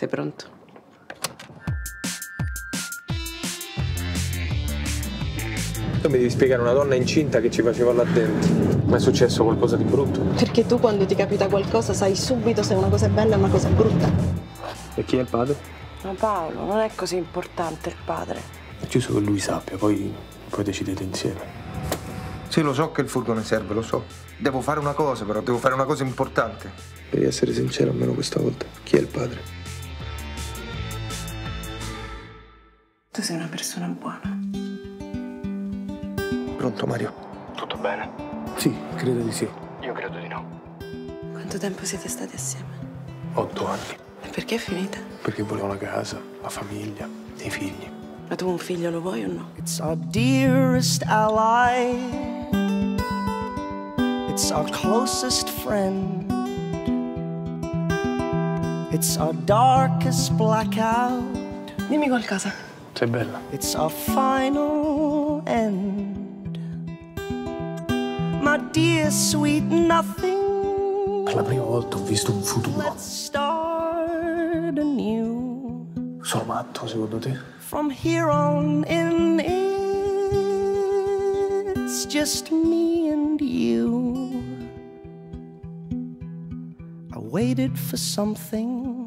Sei pronto? Tu mi devi spiegare una donna incinta che ci faceva là dentro. Ma è successo qualcosa di brutto? Perché tu quando ti capita qualcosa sai subito se una cosa è bella o una cosa è brutta. E chi è il padre? Ma Paolo, non è così importante il padre. È giusto che lui sappia, poi, poi decidete insieme. Sì, lo so che il furgone serve, lo so. Devo fare una cosa, però, devo fare una cosa importante. Devi essere sincero almeno questa volta. Chi è il padre? Tu sei una persona buona. Pronto, Mario? Tutto bene? Sì, credo di sì. Io credo di no. Quanto tempo siete stati assieme? Otto anni. E perché è finita? Perché volevo una casa, la famiglia, dei figli. Ma tu un figlio lo vuoi o no? It's our dearest ally. It's our closest friend. It's our darkest blackout. Dimmi qualcosa. Sei bella. It's our final end. My dear sweet nothing. Per la prima volta ho visto un futuro. Let's start anew. Sono matto, secondo te? From here on in, it's just me and you. I waited for something